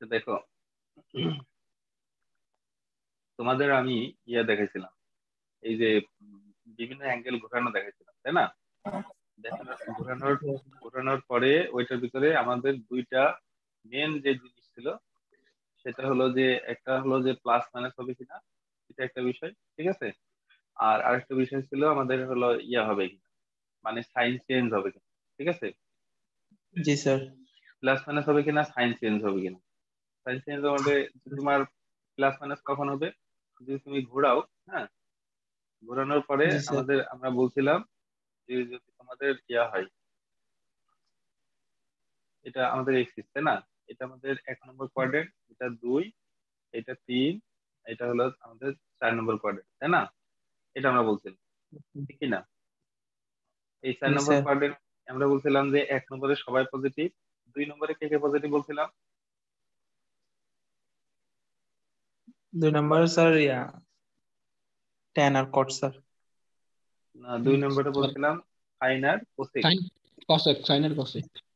দেখো তোমাদের আমি ইয়া দেখাইছিলাম। এই যে বিভিন্ন অ্যাঙ্গেল ঘোরানো দেখাইছিলাম তাই না? ঘোরানোর ঘোরানোর পরে ওইটার ভিতরে আমাদের দুইটা মেন যে জিনিস ছিল সেটা হলো যে একটা হলো যে প্লাস মাইনাস হবে কিনা এটা একটা বিষয় ঠিক আছে? আর আরেকটা বিষয় ছিল আমাদের হলো ইয়া হবে কিনা মানে সাইন চেঞ্জ হবে কিনা ঠিক আছে? জি স্যার প্লাস মাইনাস হবে কিনা সাইন চেঞ্জ হবে কিনা। চেঞ্জ হবে তোমার প্লাস মাইনাস কখন হবে? যদি তুমি ঘোরাও হ্যাঁ? ঘোরানোর পরে আমাদের আমরা বলছিলাম যে যদি তোমাদের ইয়া হয় এটা আমাদের এক্সিস তাই না? এটা আমাদের এক নম্বর কোয়াড্রেন্ট এটা দুই এটা তিন এটা হলো আমাদের চার নম্বর কোয়াড্রেন্ট তাই না? এটা আমরা বলছিলাম ঠিক না? এই চার নম্বর স্যার। কোয়াড্রেন্ট আমরা বলছিলাম যে এক নম্বরে সবাই পজিটিভ দুই নম্বরে কে কে পজিটিভ বলছিলাম? দুই নম্বর স্যার ইয়া টেন আর কট স্যার না দুই নম্বরে বলছিলাম সাইন আর কোসেক সাইন কসেক সাইনের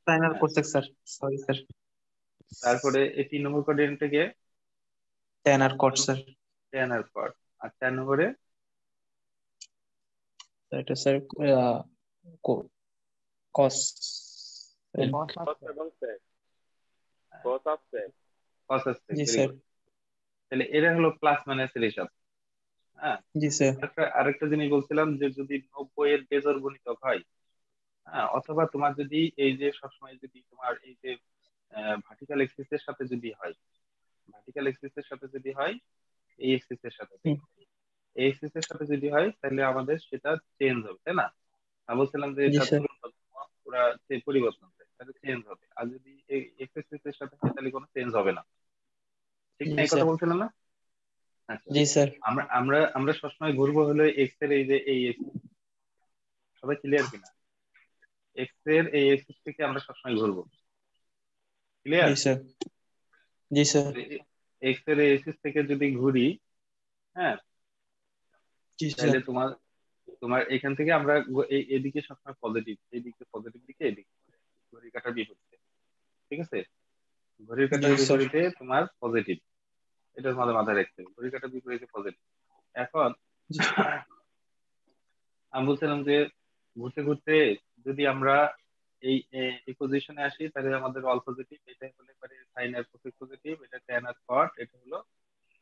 সাইন আর। কোসেক স্যার সরি স্যার তারপরে এই তিন নম্বর কোয়াড্রেন্ট থেকে টেন আর কট স্যার টেন আর কট আর চার নম্বরে? এটা স্যার কস cos আসছে জি very স্যার good. তাহলে এটা হলো প্লাস মাইনাসের হিসাব। হ্যাঁ? জি স্যার আরেকটা জিনিস বলছিলাম যে যদি নব্বই এর বেজর গুণিতক হয় হ্যাঁ অথবা তোমার যদি এই যে সবসময় যদি তোমার এই যে ভার্টিক্যাল এক্সিসের সাথে যদি হয় ভার্টিক্যাল এক্সিসের সাথে যদি হয় এই এক্সিসের সাথে হুম। এই এক্সিসের সাথে যদি হয় তাহলে আমাদের সেটা চেঞ্জ হবে তাই না? আমি বলছিলাম যে ওরা পরিবর্তন তাহলে চেঞ্জ হবে। আর যদি এই এক্সিসের সাথে হয় তাহলে কোনো চেঞ্জ হবে না। ঠিক না এই কথা স্যার। বলছিলাম না আচ্ছা জি স্যার। আমরা আমরা আমরা সবসময় ঘুরবো হলো এক্সের এই যে এই এক্সিস সবাই ক্লিয়ার কিনা? এক্সের এই এক্সিস থেকে আমরা সবসময় ঘুরবো। ক্লিয়ার জি স্যার। জি স্যার। এক্সের এই এক্সিস থেকে যদি ঘুরি হ্যাঁ? জি স্যার। তাহলে তোমার তোমার এখান থেকে আমরা এই এদিকে সবসময় পজিটিভ এইদিকে পজিটিভ দিকে এদিকে। ঘড়ির কাটার বিপরীতে। ঠিক আছে? ঘড়ির কাটার। বিপরীতে তোমার পজিটিভ এটা তোমাদের মাথায় রাখতে হবে ঘড়ির কাটার বিপরীতে পজিটিভ এখন আমি বলছিলাম যে ঘুরতে ঘুরতে যদি আমরা এই এই পজিশনে আসি তাহলে আমাদের অল পজিটিভ এটা হলে সাইন আর কোসেক পজিটিভ এটা ট্যান আর কট এটা হলো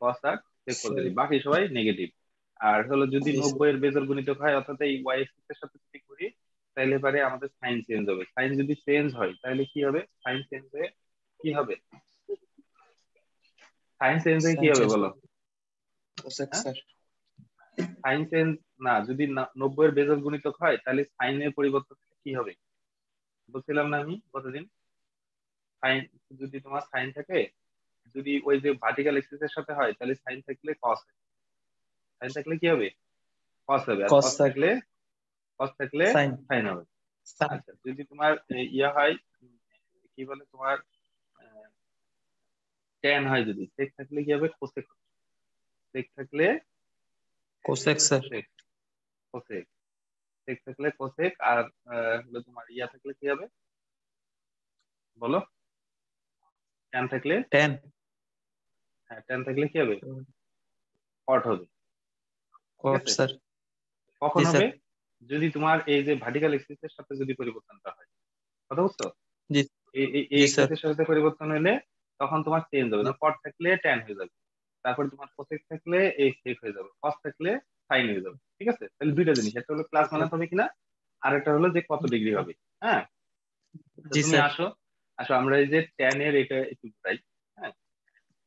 কস আর সেক পজিটিভ বাকি সবাই নেগেটিভ আর হলো যদি. নব্বই এর বেজর গুণিতক হয় অর্থাৎ এই ওয়াই এর সাথে যদি করি তাহলে পারে আমাদের সাইন চেঞ্জ হবে। সাইন যদি চেঞ্জ হয় তাহলে কি হবে? সাইন চেঞ্জ হয়ে কি হবে? সাইন চেঞ্জ কি হবে বলো? কোসেক হ্যাঁ? স্যার না যদি নব্বই এর বেজর গুণিতক হয় তাহলে সাইনের পরিবর্তন কি হবে? বলছিলাম না আমি কতদিন? সাইন যদি তোমার সাইন থাকে যদি ওই যে ভার্টিক্যাল এক্সিস এর সাথে হয় তাহলে সাইন থাকলে কস সাইন থাকলে কি হবে? কস হবে। আর কস থাকলে কস থাকলে সাইন হবে। আচ্ছা যদি তোমার ইয়ে হয় কি বলে তোমার ট্যান হয় যদি। সেক থাকলে কি হবে? কোসেক সেক থাকলে কোসেক স্যার কোসেক সেক থাকলে কোসেক আর হলো তোমার ইয়া থাকলে কি হবে? বলো। ট্যান থাকলে? টেন হ্যাঁ ট্যান থাকলে কি হবে? কট হবে। কট স্যার কখন হবে? যদি তোমার এই যে ভার্টিক্যাল এক্সিস এর সাথে যদি পরিবর্তনটা হয়। কথা বুঝছ। এই এক্সিস এর সাথে পরিবর্তন হলে তখন তোমার চেঞ্জ হবে। কট থাকলে ট্যান হয়ে যাবে। তারপর তোমার কোসেক থাকলে এই সেক হয়ে যাবে। কস থাকলে সাইন হয়ে যাবে। ঠিক আছে? তাহলে দুইটা জিনিস। একটা হলো প্লাস মাইনাস হবে কিনা? আর একটা হলো যে কত ডিগ্রি হবে। হ্যাঁ? তুমি। আসো। আসো আমরা এই যে ট্যান এর এটা একটু ঘুরাই। হ্যাঁ?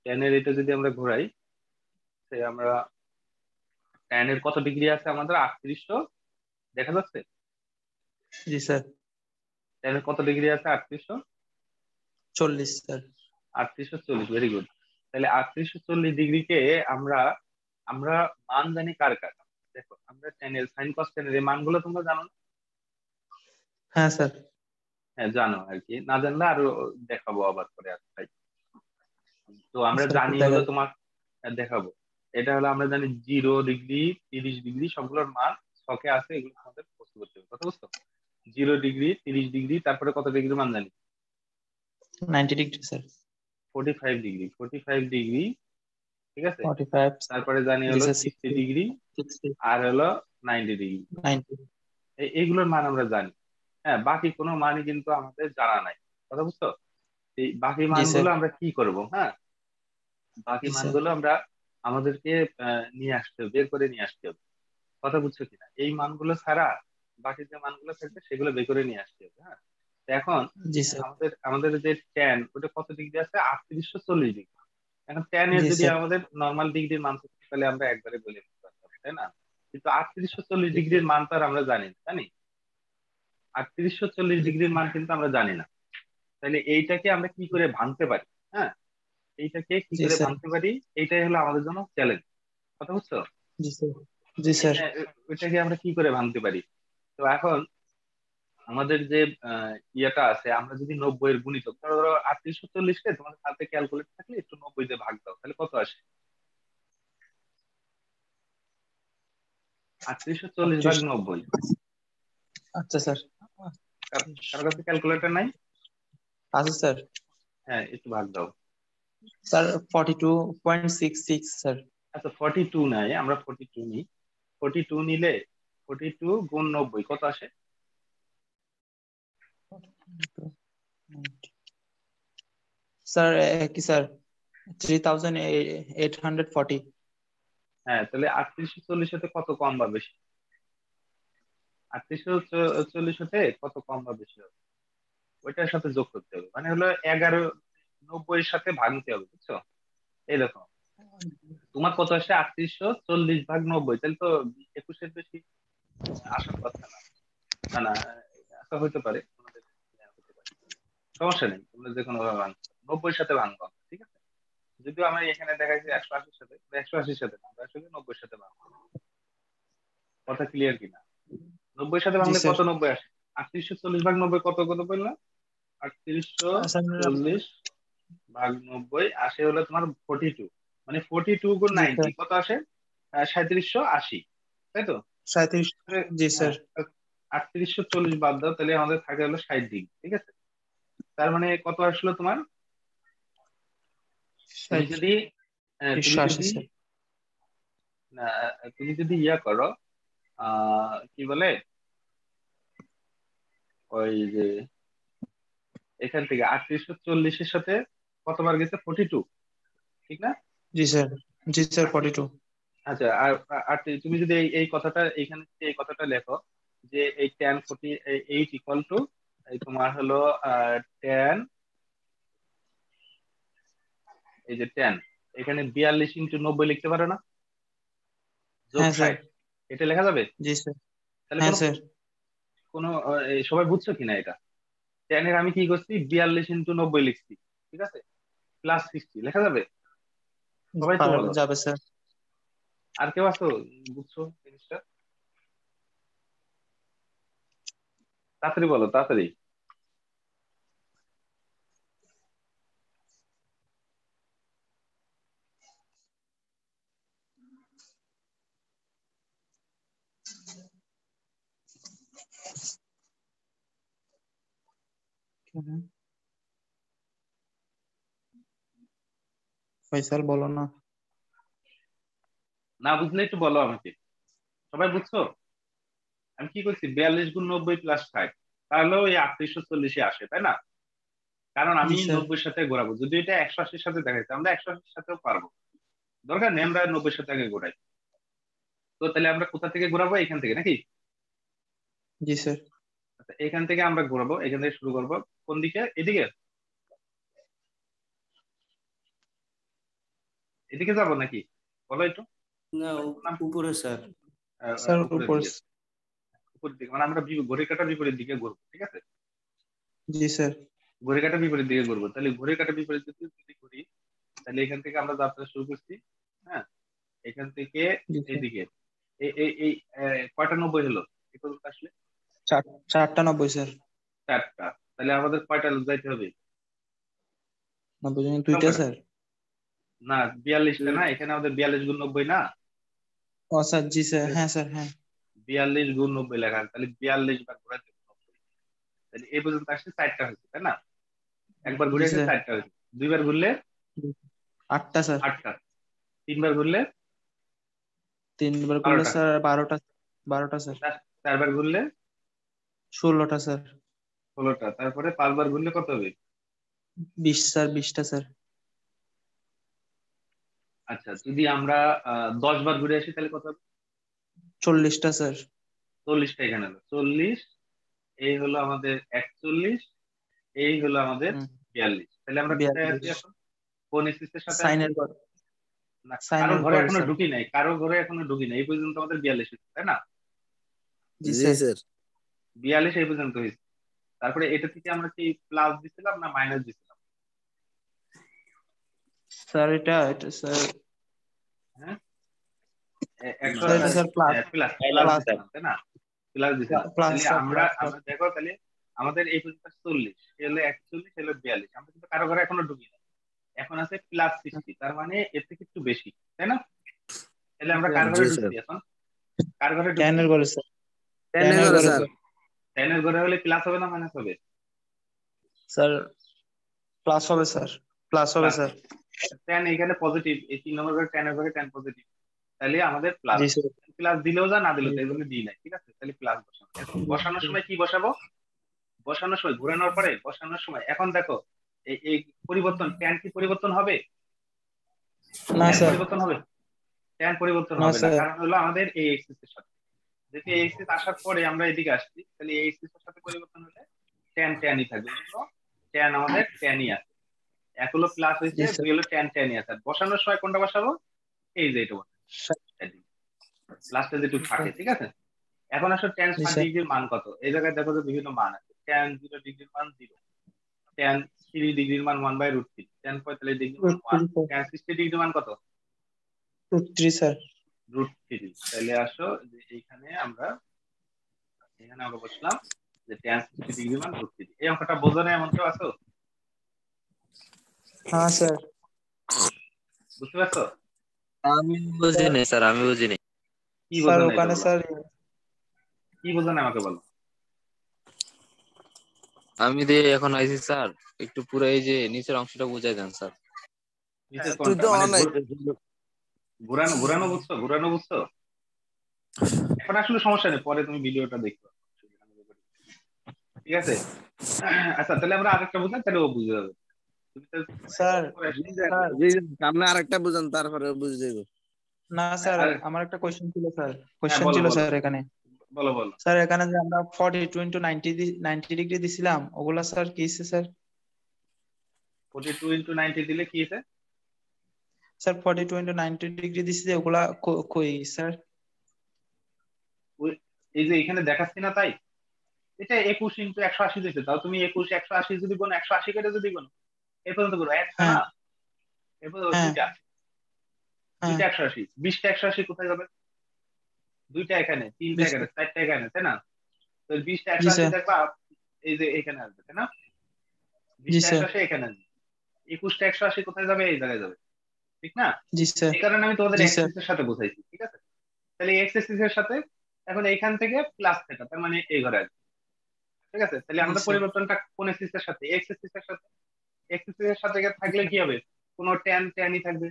ট্যান এর এটা যদি আমরা ঘোরাই সে আমরা ট্যান এর কত ডিগ্রি আছে আমাদের? আটত্রিশশো দেখা যাচ্ছে? জি স্যার ট্যান এর কত ডিগ্রি আছে? আটত্রিশশো চল্লিশ স্যার আটত্রিশশো চল্লিশ ভেরি গুড তাহলে আটত্রিশশো চল্লিশ ডিগ্রিকে আমরা আমরা মান জানি কার কার? দেখো আমরা ট্যানের সাইন কস ট্যানের এই মানগুলো তোমরা জানো না? হ্যাঁ স্যার। হ্যাঁ জানো আর কি। না জানলে আরও দেখাবো আবার পরে আর তাই তো আমরা জানি হলো তোমার হ্যাঁ, দেখাবো। এটা হলো আমরা জানি জিরো ডিগ্রি তিরিশ ডিগ্রি সবগুলোর মান ছকে আছে এগুলো আমাদের প্রস্তুত করতে হবে কথা বুঝছ? জিরো ডিগ্রি তিরিশ ডিগ্রি তারপরে কত ডিগ্রি মান জানি? Ninety degree sir. Forty five degree forty five degree ঠিক আছে? তারপরে জানি হলো সিক্সটি ডিগ্রি আর হলো নাইনটি ডিগ্রি এইগুলোর মান আমরা জানি। হ্যাঁ বাকি কোনো মানই কিন্তু আমাদের জানা নাই। কথা বুঝছ? এই বাকি মানগুলো আমরা কি করব হ্যাঁ? বাকি মানগুলো আমরা আমাদেরকে নিয়ে আসতে হবে বের করে নিয়ে আসতে হবে। কথা বুঝছ কিনা? এই মানগুলো ছাড়া বাকি যে মানগুলো থাকবে সেগুলো বের করে নিয়ে আসতে হবে হ্যাঁ? এখন আমাদের আমাদের যে ট্যান ওটা কত ডিগ্রি আছে? আটত্রিশশো চল্লিশ ডিগ্রি এখন ট্যান এর যদি আমাদের নর্মাল ডিগ্রির মান থাকতো তাহলে আমরা একবারে বলে দিতে পারতাম তাই না? কিন্তু আটত্রিশশো চল্লিশ ডিগ্রির মান তো আর আমরা জানি না জানি আটত্রিশশো চল্লিশ ডিগ্রির মান কিন্তু আমরা জানি না। তাহলে এইটাকে আমরা কি করে ভাঙতে পারি? হ্যাঁ? এইটাকে কি করে ভাঙতে পারি? এইটাই হলো আমাদের জন্য চ্যালেঞ্জ কথা বুঝছ? জি স্যার। ওইটাকে আমরা কি করে ভাঙতে পারি? তো এখন আমাদের যে ইয়েটা আছে আমরা যদি নব্বই এর গুণিতক ধরো ধরো আটত্রিশশো চল্লিশকে তোমার হাতে ক্যালকুলেট থাকলে একটু নব্বই দিয়ে ভাগ দাও তাহলে কত আসে? আটত্রিশশো চল্লিশ ভাগ নব্বই। আচ্ছা স্যার। কার- কারও কাছে ক্যালকুলেটর নাই? আছে স্যার। হ্যাঁ একটু ভাগ দাও। Sir forty two point six six sir. আচ্ছা ফর্টি টু নাই আমরা ফর্টি টু নিই। ফর্টি টু নিলে ফর্টি টু গুণ নব্বই কত আসে? স্যার কি স্যার? হ্যাঁ তাহলে আটত্রিশশো চল্লিশ হতে কত কম বা বেশি? আটত্রিশশো চল্লিশ হতে কত কম বা বেশি হবে? ওইটার সাথে যোগ করতে হবে। মানে হলো এগারো নব্বই সাথে ভাঙতে হবে, বুঝছ? এই দেখো তোমার কত আসে? আটত্রিশশো চল্লিশ ভাগ নব্বই। তাহলে তো একুশের বেশি আসার কথা না। না তোমাদের পারে। সমস্যা নেই তোমরা যে কোনো ভাবে ভাঙতে পারো। নব্বই সাথে ভাঙবো ঠিক আছে? যদিও আমি এখানে দেখাইছি একশো আশির সাথে একশো আশির সাথে না আমরা আসলে নব্বই সাথে ভাঙবো। কথা ক্লিয়ার কিনা? নব্বই সাথে ভাঙলে কত নব্বই আসে? আটত্রিশশো চল্লিশ ভাগ নব্বই কত কত বললাম আটত্রিশশো চল্লিশ ভাগ নব্বই আসে হলো তোমার ফোর্টি টু মানে ফোর্টি টু গুণ নাইনটি কত আসে? সাঁত্রিশশো আশি তাই তো? সাঁত্রিশ জি স্যার আটত্রিশশো চল্লিশ বাদ দাও তাহলে আমাদের থাকে হলো ষাট ডিগ্রি ঠিক আছে? তার মানে কত আসলো তোমার? তুমি যদি তুমি যদি ইয়া করো কি বলে? ওই যে এখান থেকে আটত্রিশশো চল্লিশের সাথে কতবার গেছে? ফোর্টি টু ঠিক না? জি স্যার। জি স্যার ফর্টি টু আচ্ছা আর আর তুমি যদি এই এই কথাটা এইখানে এই কথাটা লেখো যে এই tan forty eight equal to তোমার হলো টেন এই যে টেন এখানে বিয়াল্লিশ ইন্টু নব্বই লিখতে পারো না? হ্যাঁ এটা লেখা যাবে? জি স্যার। তাহলে হ্যাঁ কোনো স্যার। কোনো সবাই বুঝছ কিনা এটা? ট্যানের আমি কি করছি? বিয়াল্লিশ ইন্টু নব্বই লিখছি ঠিক আছে? প্লাস সিক্সটি লেখা যাবে? সবাই। যাবে স্যার। আর কেউ আছো? বুঝছ জিনিসটা? তাড়াতাড়ি বলো তাড়াতাড়ি। ফয়সাল বলো না। না বুঝলে একটু বলো আমাকে। সবাই বুঝছ? আমি কি করছি বিয়াল্লিশ গুণ নব্বই প্লাস ষাট তাহলে ওই আটত্রিশশো চল্লিশে আসে তাই না? কারণ আমি স্যার। নব্বইয়ের সাথে ঘোরাবো। যদি এটা একশো আশির সাথে দেখাইছে আমরা একশো আশির সাথেও পারব। দরকার নেই আমরা নব্বই সাথে আগে ঘোরাই। তো তাহলে আমরা কোথা থেকে ঘোরাবো? এখান থেকে নাকি? জি স্যার। আচ্ছা এখান থেকে আমরা ঘোরাবো এখান থেকে শুরু করব। কোন দিকে? এদিকে। এদিকে যাব নাকি? বলো একটু। না উপরে স্যার। স্যার উপরের উপরের দিকে। মানে আমরা বি- কাটা বিপরীত দিকে ঘুরবো ঠিক আছে? জি স্যার। ঘড়ি কাটা বিপরীত দিকে ঘুরবো। তাহলে ঘড়ি কাটা বিপরীত দিকে যদি ঘুরি তাহলে এখান থেকে আমরা যাত্রা শুরু করছি হ্যাঁ? এখান থেকে এইদিকে এই এই কয়টা নব্বই হলো? পর্যন্ত আসলে? চারটা নব্বই স্যার। চারটা। তাহলে আমাদের কয়টা যাইতে হবে? নব্বই জন দুইটা স্যার। না বিয়াল্লিশটা না? এখানে আমাদের বিয়াল্লিশ গুণ নব্বই না? ও স্যার জি স্যার। হ্যাঁ স্যার হ্যাঁ। বিয়াল্লিশ গুণ নব্বই লেখা তাহলে বিয়াল্লিশ বার নব্বই। তাহলে এই পর্যন্ত আসছে চারটা হয়েছে তাই না? একবার ঘুরে আসছে চারটা হয়েছে। দুইবার ঘুরলে? আটটা স্যার। আটটা। তিনবার ঘুরলে? তিনবার বারোটা। স্যার বারোটা বারোটা স্যার। চারবার ঘুরলে? ষোলোটা স্যার। ষোলোটা। তারপরে পাঁচবার ঘুরলে কত হবে? বিশ স্যার বিশটা স্যার। আচ্ছা যদি আমরা আহ, দশ বার ঘুরে আসি তাহলে কত হবে? চল্লিশটা স্যার। চল্লিশটা এখানে হলো। চল্লিশ এই হলো আমাদের একচল্লিশ এই হলো আমাদের বিয়াল্লিশ। তাহলে আমরা কোথায় আছি এখন? কোন এক্সিসের সাথে সাইনের ঘর। না, কারও ঘরে এখনও ঢুকি নাই। কারও ঘরে এখনও ঢুকি নাই। এই পর্যন্ত আমাদের বিয়াল্লিশ তাই না? জি স্যার। বিয়াল্লিশ এই পর্যন্ত হয়েছে। তারপরে এটা থেকে আমরা কি প্লাস দিছিলাম না মাইনাস দিছিলাম? স্যার এটা এটা স্যার না? আমাদের এই পর্যন্ত চল্লিশ হলো একচল্লিশ হলো বিয়াল্লিশ। আমরা কিন্তু কারও ঘরে এখনও ঢুকি নাই এখন আছে প্লাস সিক্সটি তার মানে এর থেকে একটু বেশি তাই না? তাহলে আমরা কার ঘরে ঢুকছি এখন? কার ঘরে টেনের টেনের ঘরে হলে প্লাস হবে না মাইনাস হবে স্যার প্লাস হবে স্যার প্লাস হবে স্যার। টেন এখানে পজিটিভ এই তিন নম্বর ঘরে টেনের ঘরে টেন পজিটিভ তাহলে আমাদের প্লাস প্লাস দিলেও যা না দিলেও তাই জন্য দিই নাই ঠিক আছে? তাহলে প্লাস বসাবো। এখন বসানোর সময় কি বসাবো? বসানোর সময় ঘোরানোর পরে বসানোর সময়। এখন দেখো এই এই পরিবর্তন ট্যান কি পরিবর্তন হবে? না ট্যান স্যার। পরিবর্তন হবে? ট্যান পরিবর্তন হবে না। কারণ হলো আমাদের এই এক্সিস এর সাথে। যদি এই এক্সিস আসার পরে আমরা এদিকে আসছি। তাহলে এই এক্সিস এর সাথে পরিবর্তন হলে ট্যান ট্যানই থাকবে ট্যান আমাদের ট্যানই আছে। এক হলো প্লাস হয়েছে। দুই হলো ট্যান ট্যানই আছে। আর বসানোর সময় কোনটা বসাবো? এই যে এটা লাস্টে যেটুকু থাকে ঠিক আছে? এখন আসলে ট্যান ষাট ডিগ্রির মান কত? এই জায়গায় দেখো যে বিভিন্ন মান আছে। ট্যান জিরো ডিগ্রির মান জিরো ট্যান থ্রি ডিগ্রির মান one by root three tan পঁয়তাল্লিশ ডিগ্রির মান ওয়ান ট্যান সিক্সটি ডিগ্রির মান কত? থ্রি স্যার রুট থ্রি তাহলে আসো যে এইখানে আমরা এখানে আমরা বসলাম যে ট্যান সিক্সটি ডিগ্রি মান রুট থ্রি এই অঙ্কটা বোঝো না এমন কেউ আছো? হ্যাঁ স্যার। বুঝতে পারছ? আমি বুঝিনি স্যার আমি বুঝিনি। কি স্যার বোঝো ওখানে স্যার কি বোঝো না আমাকে বলো? আমি দিয়ে এখন আইছি স্যার একটু পুরো এই যে নিচের অংশটা বুঝাই দেন স্যার। নিচের কোনটা? মানে ঘুরানো ঘুরানো বুঝছ ঘুরানো বুঝছ? এখন আসলে সমস্যা নেই পরে তুমি ভিডিওটা দেখবে। ঠিক আছে? আচ্ছা তাহলে আমরা আরেকটা বুঝলাম তাহলে ও বুঝে যাবে। স্যার আরেকটা বুঝান তারপরে বুঝে যাব। না স্যার আমার একটা কোয়েশ্চেন ছিল স্যার। কোয়েশ্চেন ছিল স্যার এখানে। বলো বলো। স্যার এখানে যে আমরা forty two into ninety ninety degree দিছিলাম ওগুলা স্যার কি হচ্ছে sir? Forty two into ninety দিলে কি আছে sir forty two into ninety degree দিছি যে ওগুলা কই স্যার এই যে এখানে দেখাচ্ছি না তাই? এটা একুশ ইন্টু একশো আশি দিচ্ছে তাও তুমি একুশ একশো আশি যদি গোনো একশো আশি কেটে যদি গোনো এ পর্যন্ত করো একটা না? হ্যাঁ। এ পর্যন্ত হ্যাঁ। দুইটা। হ্যাঁ। দুইটা একশো আশি। বিশটা একশো আশি কোথায় যাবে? দুইটা এখানে তিনটা এখানে চারটা এখানে তাই না? তো বিশটা একশো আশি। দেখবা এই যে এখানে আসবে তাই না? বিশটা। একশো আশি এখানে আসবে। একুশটা একশো আশি কোথায় যাবে? এই জায়গায় যাবে। ঠিক না? জি স্যার। এই কারণে আমি তোমাদের এর সাথে বোঝাইছি ঠিক আছে? তাহলে এর সাথে এখন এইখান থেকে প্লাস থেটা তার মানে এই ঘরে আসবে। ঠিক আছে? তাহলে পরিবর্তনটা কোন এক্সিস এর সাথে? এক্সিস এর সাথে? এক্সিস এর সাথে থাকলে কি হবে? কোনো ট্যান ট্যানই থাকবে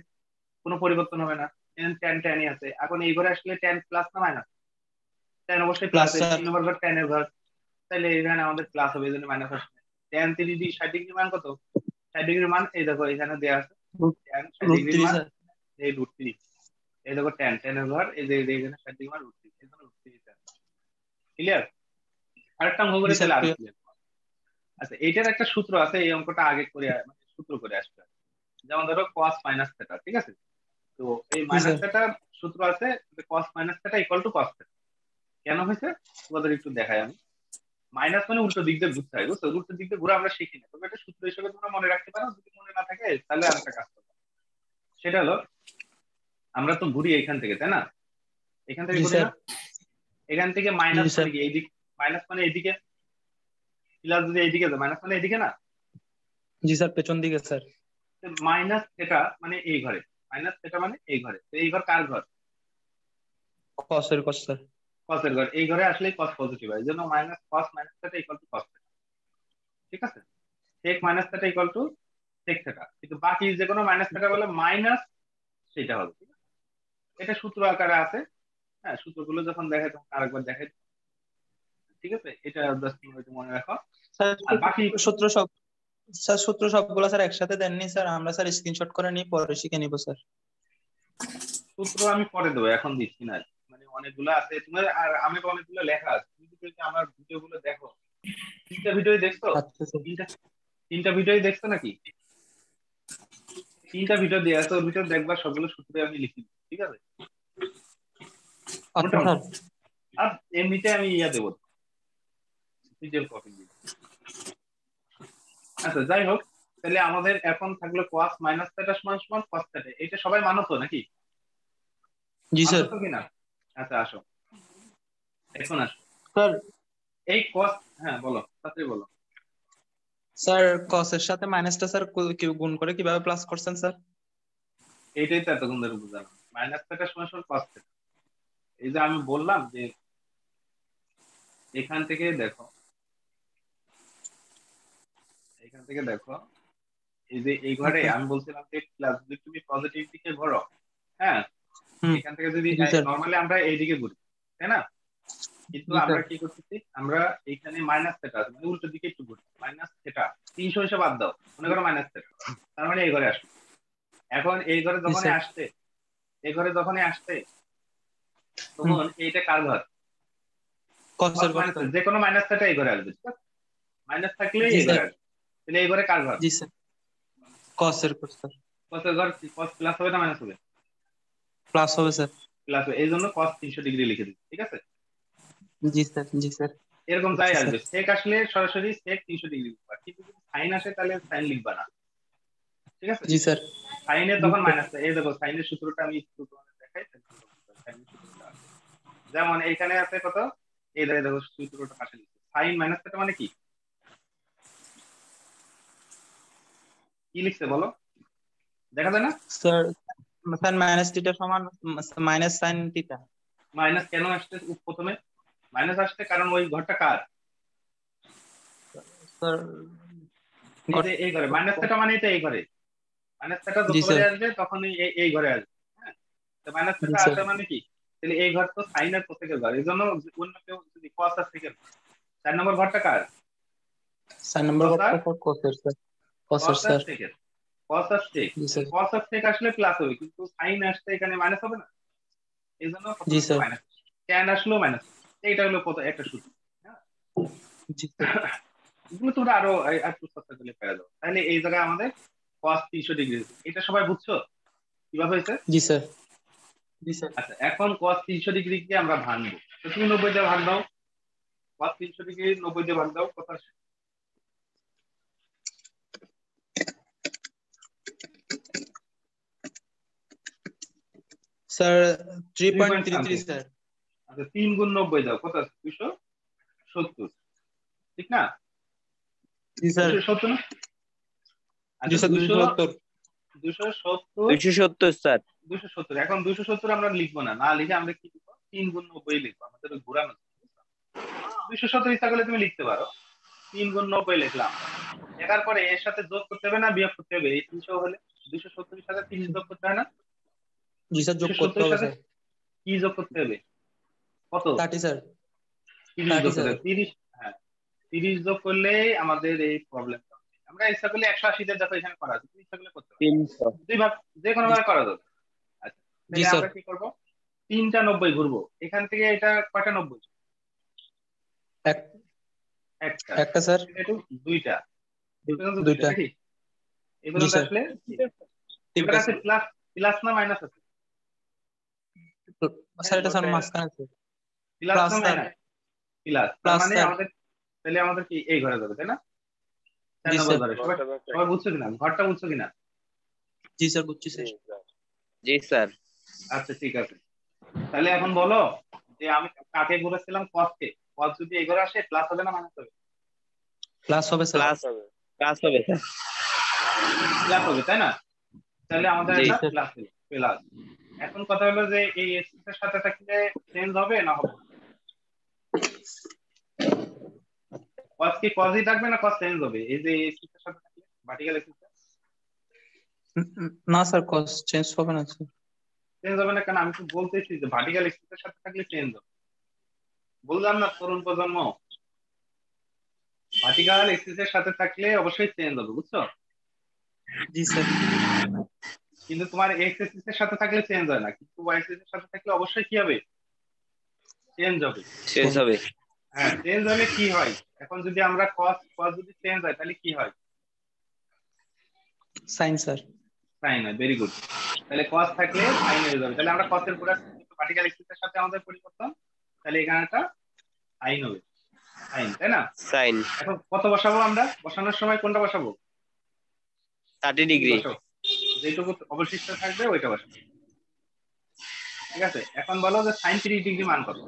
কোনো পরিবর্তন হবে না। ট্যান ট্যান ট্যানই আছে। এখন এই ঘরে আসলে ট্যান প্লাস না মাইনাস ট্যান অবশ্যই প্লাস নম্বর ঘর ট্যানের ঘর। তাহলে এখানে আমাদের প্লাস হবে এই জন্য মাইনাস আসবে। ট্যান থ্রি ডিগ্রি ষাট ডিগ্রি মান কত? ষাট ডিগ্রি মান এই দেখো এখানে দেওয়া আছে। এই রুট থ্রি এই দেখো ট্যান ট্যানের ঘর এই যে এই যে এখানে ষাট ডিগ্রি রুট থ্রি এই রুট থ্রি ক্লিয়ার আরেকটা অঙ্ক করে তাহলে আরও clear। clear আচ্ছা এইটার একটা সূত্র আছে এই অঙ্কটা আগে করে মানে সূত্র করে হয়। যেমন ধরো cos মাইনাস থেটা ঠিক আছে? তো এই মাইনাস থেটার সূত্র আছে cos minus theta equal to cos theta কেন হয়েছে? তোমাদের একটু দেখাই আমি। মাইনাস মানে উল্টো দিক দিয়ে ঘুরতে হয় বুঝছ? উল্টো দিক দিয়ে ঘুরে আমরা শিখি না। তবে এটা সূত্র হিসেবে তোমরা মনে রাখতে পারো যদি মনে না থাকে তাহলে আরেকটা কাজ করো। সেটা হলো আমরা তো ঘুরি এখান থেকে তাই না? এখান থেকে ঘুরি না? এখান থেকে মাইনাস। মানে এইদিক মাইনাস মানে এইদিকে প্লাস যদি এইদিকে যায় মাইনাস মানে এইদিকে না? জি স্যার পেছন দিকে স্যার। মাইনাস এটা মানে এই ঘরে মাইনাস এটা মানে এই ঘরে। তো এই ঘর কার ঘর? কসের কস স্যার। কসের ঘর এই ঘরে আসলে কস পজিটিভ হয় এই জন্য minus cos minus theta equal to cos ঠিক আছে? Sec minus theta equal to sec theta কিন্তু বাকি যে কোনো মাইনাস থেটা বলে মাইনাস সেটা হবে ঠিক আছে? এটা সূত্র আকারে আছে হ্যাঁ সূত্রগুলো যখন দেখায় তখন আরেকবার দেখাই ঠিক আছে? এটা জাস্ট একটু মনে রাখো। আর বাকি সূত্র সব স্যার সূত্র সবগুলো স্যার একসাথে দেননি স্যার। আমরা স্যার স্ক্রিনশট করে নিই পরে শিখে নিব স্যার। সূত্র আমি পরে দেবো এখন দিচ্ছি না মানে অনেকগুলো আছে। তোমার আর আমি তো অনেকগুলো লেখা আছে। তুমি যদি আমার ভিডিও গুলো দেখো তিনটা ভিডিও দেখছ? আচ্ছা তিনটা তিনটা ভিডিও দেখছ নাকি? তিনটা ভিডিও দিয়ে আছে ওর ভিতর দেখবা সবগুলো সূত্রে আমি লিখি ঠিক আছে? আচ্ছা আর এমনিতে আমি ইয়া দেবো। পিডিএফ কপি আচ্ছা যাই হোক তাহলে আমাদের এখন থাকল cos মাইনাস থিটা সমান সমান cos থিটা এটা সবাই মানতো নাকি? জি স্যার। আচ্ছা আসো। এখন আসো। স্যার। এই cos হ্যাঁ বলো তাড়াতাড়ি বলো। স্যার cos এর সাথে মাইনাসটা স্যার গুণ করে কীভাবে প্লাস করছেন স্যার? এইটাই তো এতক্ষণ ধরে বুঝলাম। মাইনাস সমান cos থিটা এই যে আমি বললাম যে এখান থেকে দেখো এখান থেকে দেখো এই যে এই ঘরে আমি বলছিলাম যে যদি তুমি পজিটিভ দিকে ঘোরো হ্যাঁ। এখান থেকে যদি নর্মালি আমরা এইদিকে ঘুরি তাই না? কিন্তু আমরা কি করতেছি আমরা এখানে মাইনাস থেটা আছে মানে উল্টো দিকে একটু ঘুরি। মাইনাস থেটা তিনশো হিসেবে বাদ দাও মনে করো মাইনাস থেটা তার মানে এই ঘরে আসবে এখন এই ঘরে যখনই স্যার। আসছে এই ঘরে যখনই আসছে তখন এইটা কার ঘর? যে কোনো মাইনাস থেটা এই ঘরে আসবে মাইনাস থাকলেই জি, এই ঘরে। আসবে। তাহলে এই ঘরে কার ঘর? জি স্যার স্যার কত ঘর কস প্লাস হবে না মাইনাস হবে? প্লাস হবে স্যার প্লাস এই জন্য কস তিনশো ডিগ্রি লিখে দিচ্ছি ঠিক আছে? জি স্যার জি স্যার এরকম আচ্ছা, আসবে। সেক আসলে সরাসরি সেক তিনশো ডিগ্রি লিখবা কিন্তু যদি সাইন আসে তাহলে সাইন লিখবা না। ঠিক আছে? জি স্যার সাইনের তখন মাইনাস এই দেখো সাইনের সূত্রটা আমি একটু তোমাদের দেখাই। সাইনের সূত্রটা যেমন এখানে আছে কত? এই দেখো দেখো সূত্রটা পাশে লিখছে সাইন মাইনাস থিটা মানে কি? কি লিখছে বলো? দেখা যায় না? স্যার স্যার মাইনাস থিটা সমান মাইনাস সাইন থিটা মাইনাস কেন আসছে প্রথমে? মাইনাস আসছে কারণ ওই ঘরটা কার? স্যার এই ঘরে। মাইনাস থিটা মানে এটা এই ঘরে। মাইনাস থিটা যখন আসবে তখন এই এই ঘরে আসবে হ্যাঁ? তো মাইনাস থিটা স্যার। আসে মানে কি? তাহলে এই ঘর তো সাইনের প্রত্যেকের ঘর। এই জন্য অন্য কেউ যদি cos আর sec এর চার নম্বর ঘরটা কার? সাইন নাম্বার আর? cos এর স্যার cos এর স্যার cos আর sec cos আর sec আসলে প্লাস হবে কিন্তু সাইন আসতে এখানে মাইনাস হবে না। এই জন্য জি, স্যার। মাইনাস ট্যান আসলেও মাইনাস এইটা হলো কত একটা সূত্র স্যার। এগুলো তোমরা আরও একটু চর্চা করলে পেয়ে যাব। তাহলে এই জায়গায় আমাদের cos তিনশো ডিগ্রি এটা সবাই বুঝছ? কীভাবে হয়েছে? জি স্যার। জি স্যার। আচ্ছা এখন cos তিনশো ডিগ্রি কে আমরা ভাঙবো। তুমি নব্বই দিয়ে ভাগ দাও। cos তিনশো ডিগ্রি নব্বই দিয়ে ভাগ দাও কত আসে sir three point three three 3.33 sir আচ্ছা তিন গুণ নব্বই দাও। কত আছে? দুশো সত্তর। ঠিক না? জি স্যার। দুশো সত্তর না? জি আচ্ছা স্যার দুশো সত্তর দুশো সত্তর। দুইশো সত্তর স্যার। দুশো সত্তর। এখন দুশো সত্তর আমরা লিখব না। না লিখে আমরা কি লিখব? তিন গুণ নব্বই লিখব। আমাদের ঘোরানো দুশো সত্তর ইচ্ছা করলে তুমি লিখতে পারো। তিন গুণ নব্বই লিখলাম। লেখার পরে এর সাথে যোগ করতে হবে না বিয়োগ করতে হবে। এই তিনশো হলে দুশো সত্তরের সাথে তিরিশ যোগ করতে হয় না। জি স্যার যোগ করতে হবে স্যার। কি যোগ করতে হবে? কত? Thirty sir. তিরিশ যোগ 30 করতে হবে তিরিশ হ্যাঁ। যোগ করলে আমাদের এই প্রবলেম আমরা ইচ্ছা করলে একশো আশিতে দেখো এখানে করা আছে। তুমি ইচ্ছা করলে করতে পারো। দুই ভাগ যে কোনো ভাবে করা যাবে। আচ্ছা। জি, স্যার। আমরা কি করব? তিনটা নব্বই ঘুরবো। এখান থেকে এটা কয়টা নব্বই? এক। একটা। একটা স্যার। দুইটা। দুইটা। পর্যন্ত আসলে প্লাস প্লাস না মাইনাস আছে? স্যার এটা স্যার মাঝখানে প্লাস না স্যার। প্লাস মানে আমাদের তাহলে আমাদের কি এই ঘরে যাবে তাই না? সবাই বুঝছ কিনা? ঘরটা বুঝছ কিনা? জি স্যার বুঝছি স্যার। জি স্যার। আচ্ছা ঠিক আছে। তাহলে এখন বলো যে আমি কাকে ঘুরেছিলাম কসকে কস যদি এই ঘরে আসে প্লাস হবে না মাইনাস হবে প্লাস হবে। প্লাস হবে প্লাস হবে প্লাস হবে তাই না? তাহলে আমাদের এটা। প্লাস প্লাস এখন কথা হলো যে এই এক্সের সাথে থাকলে চেঞ্জ হবে না হবে? কস কি কসই থাকবে না কস চেঞ্জ হবে? এই যে এক্সের সাথে থাকলে ভার্টিক্যাল এক্স না স্যার কস চেঞ্জ হবে না স্যার চেঞ্জ হবে না কেন? আমি তো বলতেছি যে ভার্টিক্যাল এক্সিসের সাথে থাকলে চেঞ্জ হবে। বললাম না তরুণ প্রজন্ম। ভার্টিক্যাল এক্সিসের সাথে থাকলে অবশ্যই চেঞ্জ হবে বুঝছ? জি স্যার কিন্তু তোমার এক্স এক্সিসের সাথে থাকলে চেঞ্জ হয় না কিন্তু ওয়াই এক্সিসের সাথে থাকলে অবশ্যই কি হবে? চেঞ্জ হবে। চেঞ্জ হবে। হ্যাঁ চেঞ্জ হলে কি হয়? এখন যদি আমরা কস কস যদি চেঞ্জ হয় তাহলে কি হয়? সাইন স্যার সাইন হয় ভেরি গুড তাহলে কস থাকলে সাইন হয়ে যাবে। তাহলে আমরা কসের পুরো পার্টিকেল এক্সিসের সাথে আমাদের পরিবর্তন তাহলে এখানে একটা সাইন হবে। সাইন তাই না? সাইন এখন কত বসাবো আমরা? বসানোর সময় কোনটা বসাবো? থার্টি ডিগ্রি বসাবো। যেটুকু অবশিষ্ট থাকবে ওইটা বসাবো ঠিক আছে? এখন বলো যে সাইন ত্রিশ ডিগ্রি মান কত?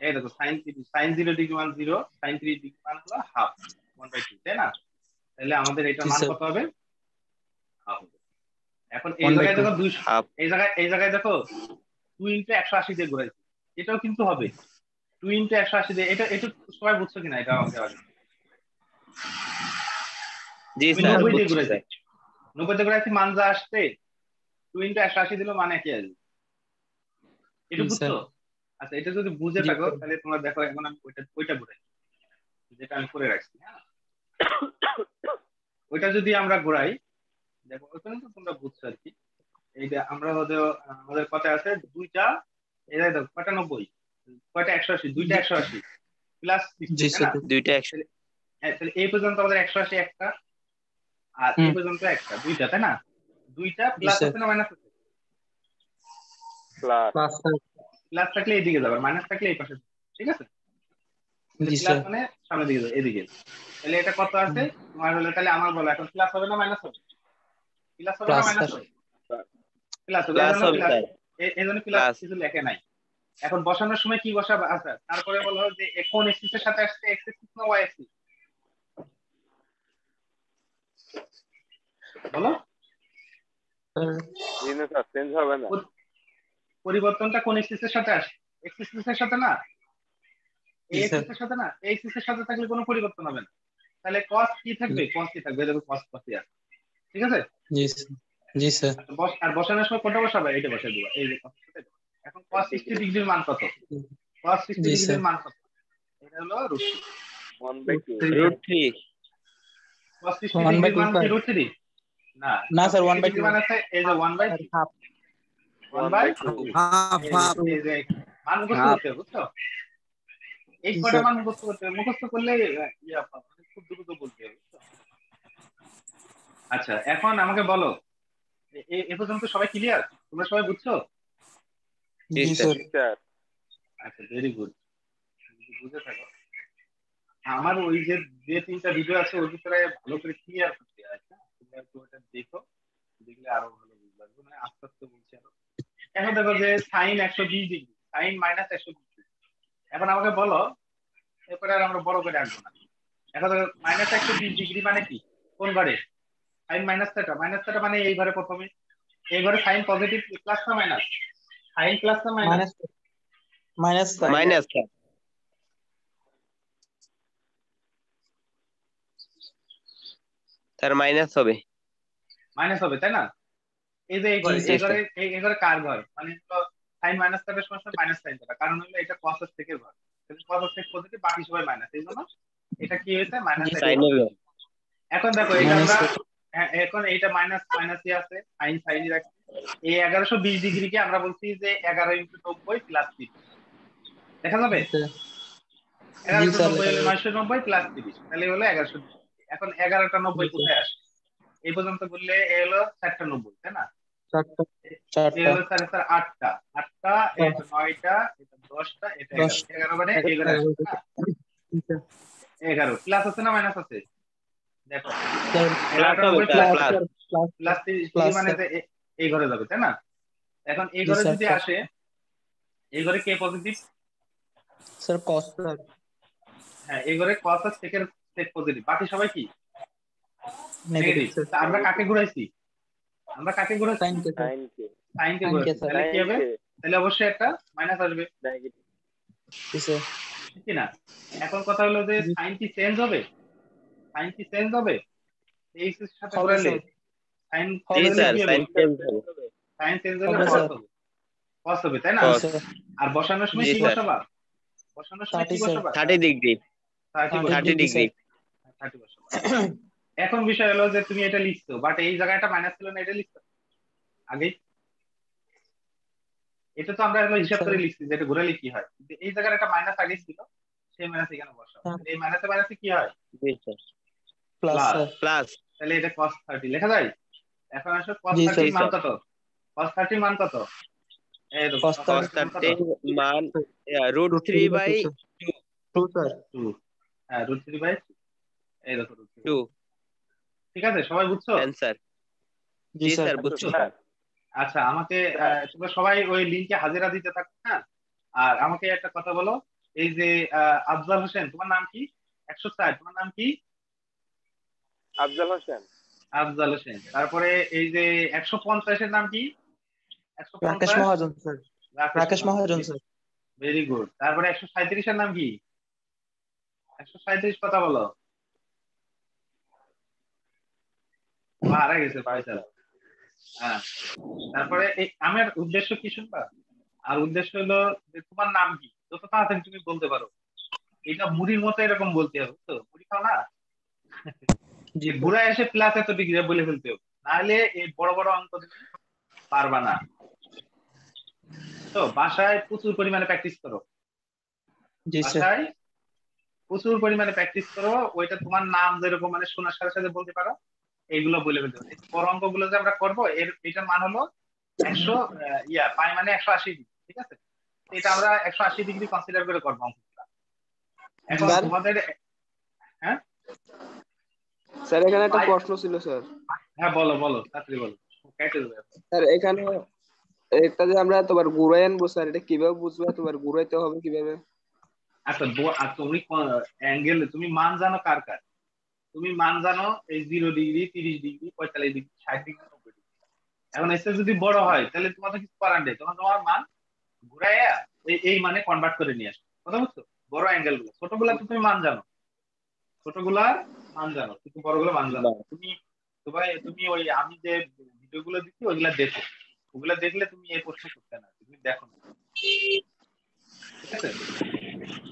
এই দেখো সাইন সাইন জিরো ডিগ্রি মান জিরো সাইন থ্রি ডিগ্রি মান হলো হাফ ওয়ান বাই টু তাই না? তাহলে আমাদের এটার জি, মান কত হবে? হাফ হবে। এখন এই জায়গায় দেখো দুইশো হাফ এই জায়গায় এই জায়গায় দেখো টু ইন্টু একশো আশি দিয়ে ঘুরাইছি। এটাও কিন্তু হবে। টু ইন্টু একশো আশি দিয়ে এটা এটা সবাই বুঝছ কিনা? এটা আমাকে আগে জি স্যার মান যা আসছে। টু ইন্টু একশো আশি দিলে মানে কি আসবে। এটা বুঝছ? আচ্ছা এটা যদি বুঝে থাকো তাহলে তোমরা দেখো এখন আমি ওইটা ওইটা ঘুরাই। যেটা আমি করে রাখছি হ্যাঁ? ওইটা যদি আমরা ঘুরাই দেখো ওইখানে তো তোমরা বুঝছ আর কি। এইটা আমরা হয়তো আমাদের কথা আছে দুইটা এটা দেখো কয়টা নব্বই? কয়টা একশো আশি? দুইটা একশো আশি। প্লাস দুইটা একশো। হ্যাঁ তাহলে এই পর্যন্ত আমাদের একশো আশি একটা। আর এই পর্যন্ত একটা দুইটা তাই না? দুইটা প্লাস আছে না মাইনাস আছে প্লাস প্লাস থাকলে এইদিকে যাবে মাইনাস থাকলে এই পাশে ঠিক আছে? প্লাস মানে সামনের দিকে যাবে এদিকে। তাহলে এটা কত আছে? তোমার হলো তাহলে আমার বলো এখন প্লাস হবে না মাইনাস হবে? প্লাস হবে না মাইনাস হবে? প্লাস হবে এই জন্য প্লাস কিছু লেখে নাই। এখন বসানোর সময় কি বসাবে? আচ্ছা তারপরে বলো যে এ কোন এক্সিস এর সাথে আসছে? এক্স এক্সিস না ওয়াই এক্সিস বলো। স্যার পরিবর্তনটা কোন এক্সিস এর সাথে আসে এক্সিস এর সাথে না? এই জি, স্যার। এক্সিস এর সাথে না? এই এক্সিস এর সাথে থাকলে কোনো পরিবর্তন হবে না। তাহলে কস কি থাকবে? কস কি থাকবে? দেখো কস কস আছে। ঠিক আছে? জি জি স্যার। বস আর বসানোর সময় কোনটা বসাবে? এইটা বসাই দিবা। এই যে। এখন cos 60 ডিগ্রির মান কত? cos 60 ডিগ্রির মান কত? এটা হলো রুট রুট থ্রি। Cos 60 ডিগ্রির মান কি sir. রুট 3 না না, sir, cos one 60 by ডিগ্রির আছে এই যে 1 by half 1 by half half এই যে মান মুখস্থ করতে বুঝছ? এই কটা মান মুখস্থ করতে মুখস্থ করলে ইয়া মানে খুব দ্রুত বলতে হবে আচ্ছা এখন আমাকে বলো এ- পর্যন্ত সবাই ক্লিয়ার তোমরা সবাই বুঝছ? জি, স্যার। স্যার আচ্ছা ভেরি গুড বুঝে থাকো। আমার ওই যে যে তিনটা ভিডিও আছে ওর ভিতরে ভালো করে ক্লিয়ার করতে হয় হ্যাঁ? তোমরা একটু ওটা দেখো দেখলে আরও ভালো বুঝতে পারবে মানে আস্তে আস্তে বলছি আরও এখন দেখো যে সাইন একশো বিশ ডিগ্রি সাইন মাইনাস একশো বিশ এখন আমাকে বলো এরপরে আর আমরা বড় করে আনব না। এখন মাইনাস একশো বিশ ডিগ্রি মানে কি? কোন ঘরে? Sine minus theta. Minus theta মানে এই ঘরে প্রথমে। এই ঘরে সাইন পজিটিভ প্লাস না মাইনাস? সাইন প্লাস না minus? Minus minus sir minus হবে। মাইনাস হবে তাই না? এই যে এই ঘরে এই ঘরে এই এই ঘরে কার ঘর? মানে সাইন মাইনাস মাইনাস সাইন থাকা কারণ হলো এটা থেকে ঘর। কসের থেকে পজিটিভ বাকি সবাই মাইনাস এই জন্য এটা কি হয়েছে? মাইনাস। এখন দেখো এটা আমরা হ্যাঁ, এখন এইটা মাইনাস মাইনাসই আছে। সাইন সাইনই রাখছি। এই এগারোশো বিশ ডিগ্রিকে আমরা বলছি যে এগারো ইন্টু নব্বই প্লাস তিরিশ। দেখা যাবে? এগারোশো নব্বই নয়শো নব্বই প্লাস তিরিশ। তাহলে হলো এগারোশো এখন এগারোটা নব্বই কোথায় আসে? এই পর্যন্ত বললে এ হলো চারটা নব্বই তাই না? চারটা চারটা। হলো স্যার স্যার আটটা। আটটা এটা নয়টা এটা দশটা এটা এগারো। মানে এগারো। আছে না মাইনাস আছে? দেখো। মানে এই ঘরে যাবে তাই না? এখন এই ঘরে যদি আসে এই ঘরে কে পজিটিভ স্যার কস হ্যাঁ এই ঘরে কস আর সেকের সেক পজিটিভ বাকি সবাই কি? নেগেটিভ আমরা কাকে ঘুরাইছি? আমরা কাকে ঘুরাইছি সাইন কে স্যার সাইনকে Sin কে, sir. তাহলে কি হবে? তাহলে অবশ্যই একটা মাইনাস আসবে। ঠিক কি না? এখন কথা হলো যে জি। সাইন কি চেঞ্জ হবে? সাইন কি চেঞ্জ হবে? এইচ এর সাথে ঘোরালে স্যার। সাইন। সাইন চেঞ্জ হবে। সাইন চেঞ্জ হলে হবে cos হবে cos হবে তাই না? আর বসানোর সময় কি। বসাবা? বসানোর সময় কি 30। বসাবা? Thirty degree 30 thirty degree 30 বসাবা। এখন বিষয় হলো যে তুমি এটা লিখছো বাট এই জায়গাটা মাইনাস ছিল না এটা লিখছো। আগে এটা তো আমরা হলো হিসাব করে লিখছি যে এটা ঘুরালে কি হয়। কিন্তু এই জায়গায় একটা মাইনাস আগে ছিল সেই মাইনাস এখানে বসাও। এই মাইনাসে মাইনাসে কি হয়? প্লাস প্লাস তাহলে এটা cos 30 লেখা যায়? এখন আসলে cos জি, 30 মান। কত? cos 30 মান কত? এই দেখো Cos cos cos 30 মান কত? থার্টি মান root three by two sir Two। হ্যাঁ রুট থ্রি বাই এই দেখো root three। টু ঠিক আছে? সবাই বুঝছ? অ্যান্সার জি জি স্যার বুঝছি। আচ্ছা আমাকে আহ, তোমরা সবাই ওই লিংকে হাজিরা দিতে থাকো হ্যাঁ? আর আমাকে একটা কথা বলো এই যে আফজাল হোসেন তোমার নাম কি? একশো চার তোমার নাম কি? আফজাল হোসেন। আফজাল হোসেন। তারপরে এই যে একশো পঞ্চাশের নাম কি? একশো Rakesh Mahajan sir. Rakesh Mahajan sir. Very good তারপরে একশো সাঁত্রিশের নাম কি? একশো সাঁত্রিশ কথা বলো। মারা গেছে পয়সা। হ্যাঁ। তারপরে আমার উদ্দেশ্য কি শুনবা? আর উদ্দেশ্য হলো যে তোমার নাম কি? যত তাড়াতাড়ি তুমি বলতে পারো। এটা মুড়ির মতো এরকম বলতে হবে তো মুড়ি খাও না? যে বুড়া এসে প্লাস এত ডিগ্রি বলে ফেলতে হবে। নাহলে এই বড় বড় অঙ্ক পারবা না। তো বাসায় প্রচুর পরিমাণে প্র্যাকটিস করো। বাসায় প্রচুর পরিমাণে প্র্যাকটিস করো। ওইটা তোমার নাম যেরকম মানে শোনার সাথে সাথে বলতে পারো। এইগুলো বলে ফেলতে হবে। বড় অঙ্কগুলো যে আমরা করব এর এটার মান হলো একশো ইয়া পাই মানে একশো আশি ডিগ্রি ঠিক আছে? এটা আমরা একশো আশি ডিগ্রি কনসিডার করে করব অঙ্কগুলা এখন? তোমাদের স্যার এখানে একটা প্রশ্ন ছিল স্যার। হ্যাঁ বলো বলো তাড়াতাড়ি বলো। স্যার এখানে এটা যে আমরা তোমার ঘুরাই আনব স্যার এটা কীভাবে বুঝব? তোমার ঘুরাইতে হবে কীভাবে? আচ্ছা তুমি অ্যাঙ্গেল তুমি মান জানো কার কার? তুমি মান জানো এই জিরো ডিগ্রি তিরিশ ডিগ্রি পঁয়তাল্লিশ ডিগ্রি ষাট ডিগ্রি নব্বই ডিগ্রি এখন এসে যদি বড় হয় তাহলে তোমার তো কিছু করার নেই। তোমার তোমার মান ঘুরাইয়া এই মানে কনভার্ট করে নিয়ে আসো কথা বুঝছ? বড় অ্যাঙ্গেলগুলো। ছোটগুলা তো তুমি মান জানো। ছোটগুলার মান জানো। কিন্তু বড়গুলো মান জানো। তুমি তোমার তুমি ওই আমি যে ভিডিও গুলো দিচ্ছি ওইগুলা দেখো। ওগুলা দেখলে তুমি এই প্রশ্ন করতে না। তুমি দেখো না।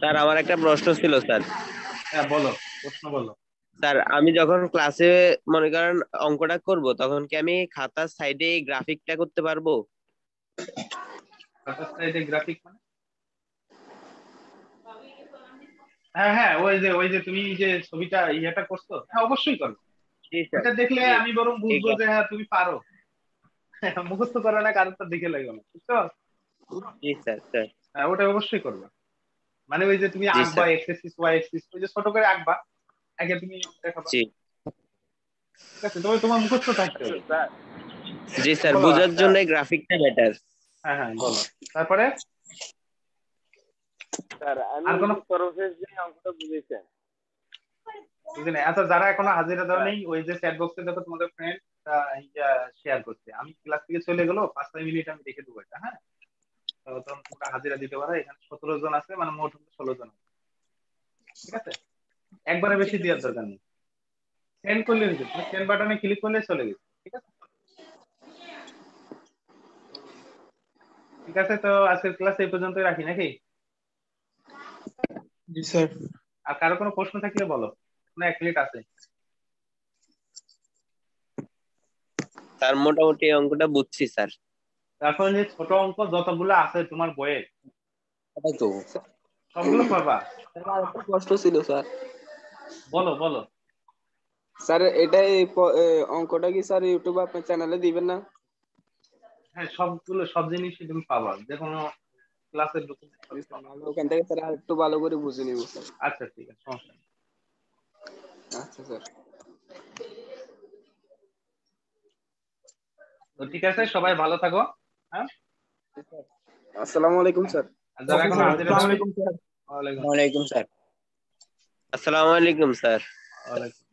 স্যার আমার একটা প্রশ্ন ছিল স্যার। হ্যাঁ বলো। প্রশ্ন বলো। স্যার আমি যখন ক্লাসে মনে করেন অঙ্কটা করব তখন কি আমি খাতার সাইডে গ্রাফিকটা করতে পারব? খাতার সাইডে গ্রাফিক মানে? হ্যাঁ হ্যাঁ ওই যে ওই যে তুমি যে ছবিটা ইয়েটা করছ হ্যাঁ অবশ্যই করো এটা দেখলে আমি বরং বুঝব যে হ্যাঁ তুমি পারো। মুখস্থ করো না কারোর তো দেখে লাগবে না বুঝছ? জি স্যার স্যার। হ্যাঁ ওটা অবশ্যই করবে। মানে ওই যে তুমি আঁকবা স্যার। এক্সেসিস ওয়াই এক্সিস ওই যে ছোট করে আঁকবা আগে তুমি দেখাবা। জি। ঠিক আছে তবে তোমার মুখস্থ থাকতে হবে জি স্যার বোঝার। জন্য গ্রাফিকটা বেটার হ্যাঁ হ্যাঁ বলো। তারপরে? স্যার আর কোনো প্রসেস যে অঙ্কটা বুঝেছেন। বুঝলি আচ্ছা যারা এখনও হাজিরা দেওয়া নেই ওই যে চ্যাট বক্সে দেখো তোমাদের ফ্রেন্ড শেয়ার করছে। আমি ক্লাস থেকে চলে গেলো পাঁচ ছয় মিনিট আমি দেখে দেবো এটা হ্যাঁ? তো তখন তোমরা হাজিরা দিতে পারো এখানে সতেরো জন আছে মানে মোট ষোলো জন আছে। ঠিক আছে? একবারে বেশি দেওয়ার দরকার নেই। সেন্ড করলে হয়েছে সেন্ড বাটনে ক্লিক করলে চলে গেছে ঠিক আছে? ঠিক আছে তো আজকের ক্লাস এই পর্যন্তই রাখি নাকি? জি স্যার। আর কারও কোনো প্রশ্ন থাকলে বলো। না এক মিনিট আছে। স্যার মোটামুটি এই অঙ্কটা বুঝছি স্যার। এখন যে ছোট অঙ্ক যতগুলো আছে তোমার বইয়ে ওটাই তো। সবগুলো স্যার আরেকটা ছিল স্যার। বলো বলো। স্যার এটা এই অঙ্কটা কি স্যার ইউটিউব আপনার চ্যানেলে দিবেন না? হ্যাঁ সবগুলো সব জিনিসই তুমি পাবা। যে কোনো ক্লাসের আমি ওখান থেকে স্যার আর একটু ভালো করে বুঝে নিব স্যার। আচ্ছা ঠিক আছে সমস্যা আচ্ছা স্যার। তো ঠিক আছে সবাই ভালো থাকো হ্যাঁ? আসসালামু আলাইকুম স্যার। আসসালামু আলাইকুম স্যার। ওয়ালাইকুম ওয়ালাইকুম স্যার। আসসালামু আলাইকুম স্যার ওয়ালাইকুম